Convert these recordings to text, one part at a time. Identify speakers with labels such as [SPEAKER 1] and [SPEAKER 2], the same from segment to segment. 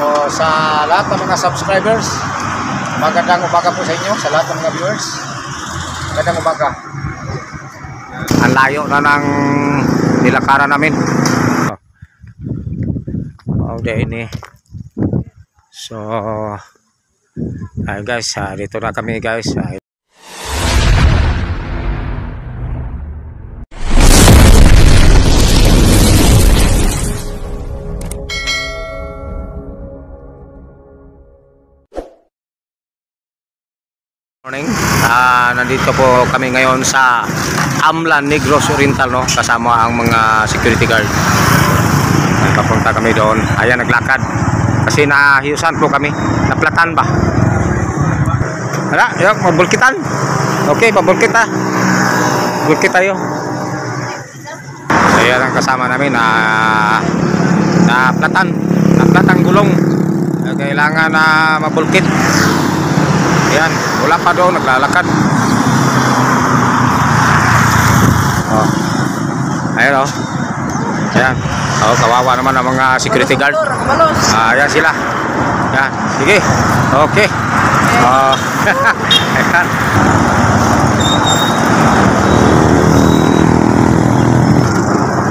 [SPEAKER 1] So sa lahat ng mga subscribers, magandang umaga po sa inyo, sa lahat ng mga viewers. Magandang umaga. Ang layo na ng nilakaran namin. Oh, day ini. So, ayun guys, ah, dito na kami guys. Morning. Ah, nandito po kami ngayon sa Amlan Negros Oriental no, kasama ang mga security guard. Papunta kami doon. Ayan naglakad. Kasi nahiusan po kami. Naplatan ba? Hala, yun, mabulkitan. Okay, pabulkit ha. Bulkit tayo. Ayan ang kasama namin na naplatan. Naplatan gulong. Kailangan na mabulkit. Ayan, wala pa doon, naglalakad. Oh. Ayan oh. Ayan. Oh, kawawa naman ang mga security guard. Ah, ayan sila. Ayan, sige. Okay. Oh. ayan.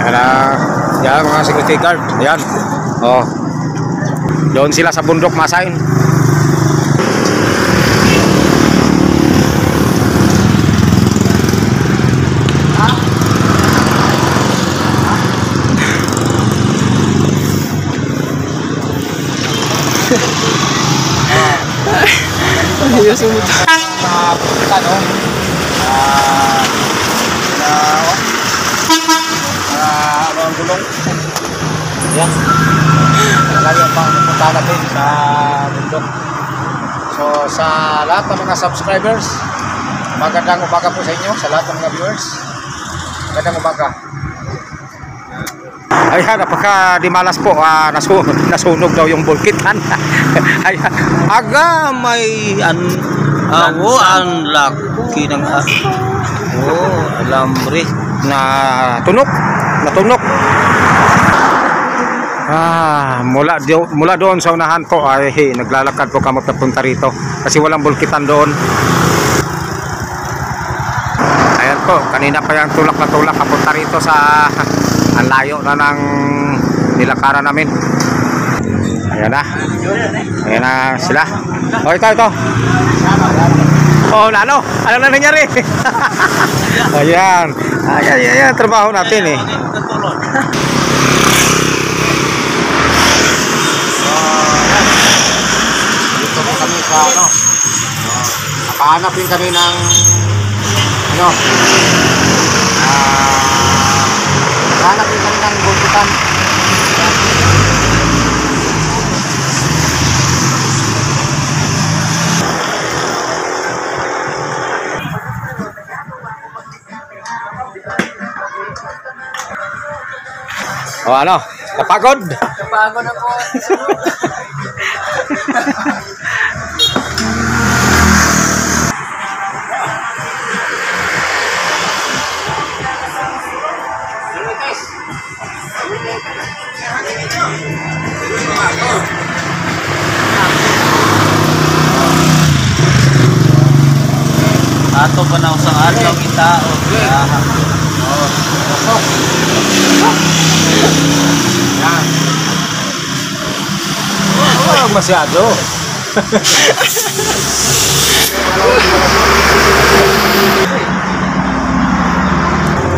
[SPEAKER 1] Ayan ah. Ayan mga security guard. Ayan. Oh. Doon sila sa bundok masain.
[SPEAKER 2] Ayos mo
[SPEAKER 1] sa ano ah ah ang gulong yan talaga pa pupunta natin sa bundok so sa lahat ng mga subscribers magandang umaga po sa inyo sa lahat ng mga viewers. Magandang umaga Ayan, napaka dimalas po. Ah, nasu nasunog daw yung bulkitan. Ayan. Aga, may an
[SPEAKER 2] Ako, ang laki ng ah. Oh, alambre.
[SPEAKER 1] na tunok natunok ah mula do, mula doon sa unahan po ay hey, naglalakad po kami papunta rito kasi walang bulkitan doon ayan po kanina pa yung tulak na tulak papunta rito sa ang layo na ng nilakaran namin ayan na ayan na sila oh ito ito Oh, ano? Ano na nangyari? ayan. Ayan, ayan. Trabaho natin eh. Sa ano. Nakahanap din kami ng ano. Bulkitan. O ano? Napagod?
[SPEAKER 2] Napagod ako. Ato pa na usang adlaw kita o
[SPEAKER 1] Yan. Oh, masyado.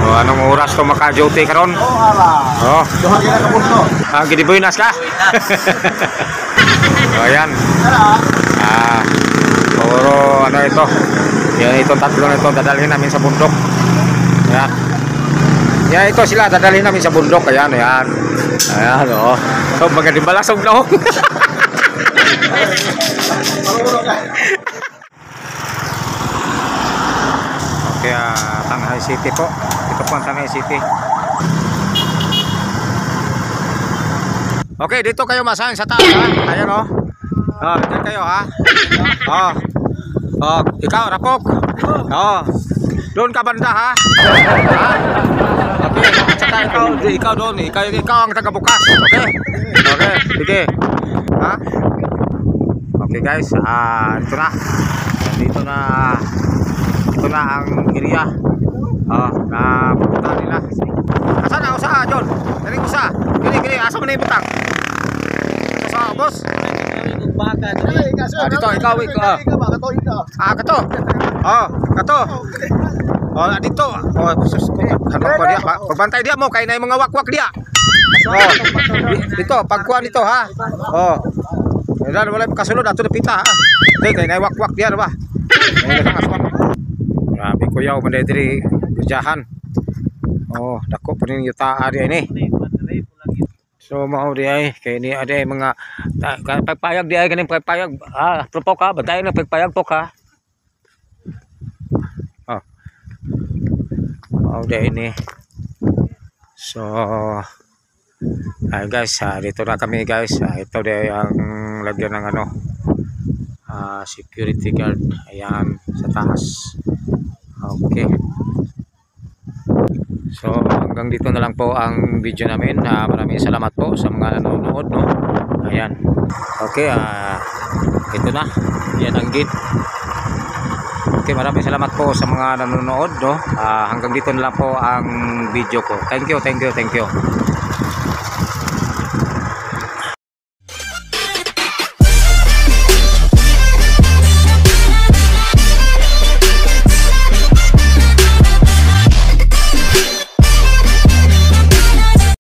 [SPEAKER 1] oh, anong oras to maka-duty karon?
[SPEAKER 2] Oh.
[SPEAKER 1] Oh,
[SPEAKER 2] Duha kita ka punto.
[SPEAKER 1] ah, gidibuinas ka? oh, yan. Ah, puro ano ito. Yan ito tatlo na ito dadalhin namin sa bundok. Yan. Yan ito sila dadalhin namin sa bundok. Ayan, ayan. Ayan, oh. So, magandang balasog na oh. okay, ah, Tanay City po. Ito po ang Tanay City. Okay, dito kayo masahin sa taas ha. Ayan oh. Oh, dyan kayo ha. Oh. Oh, ikaw Rapok. Oh. Doon ka banda ha. Okay, saka ikaw, ikaw doon, ikaw, ikaw ang taga-bukas. Okay? Okay, sige. Ha? Okay guys, ah ito na. Dito na ito na ang area. Oh, na pupunta nila. Asa na usa, John? Dali usa. Gini gini, asa yung butang? Sa boss.
[SPEAKER 2] Baka.
[SPEAKER 1] Ah, dito, ikaw, ikaw. Ah, kato. Oh, kato. Oh, ah, dito. Oh, sus ko. Ano ko dia? Pagbantay dia kay na yung mga wakwak dia. Oh. di- Dito, pagkuan dito ha. Oh. Dahil wala makasulod ato na pita ha. Dito kay na yung wakwak dia ba. Ay. Grabe ko yaw man diri jahan. Oh, dako pa rin yuta ari ini. So mao di ay kay ni ade mga ta- pagpayag di ay kaning pagpayag ah propo ka bantayan ng pagpayag po ka. Oh. Mao di ni. So ay guys, ah, dito na kami guys. Ah, ito di ang lagyan ng ano ah, security guard. Ayan sa taas. Okay. So hanggang dito na lang po ang video namin. Ah, maraming salamat po sa mga nanonood. No? Ayan. Okay, ah, ito na. Yan ang gate. Okay, maraming salamat po sa mga nanonood. No? Ah, hanggang dito na lang po ang video ko. Thank you, thank you, thank you.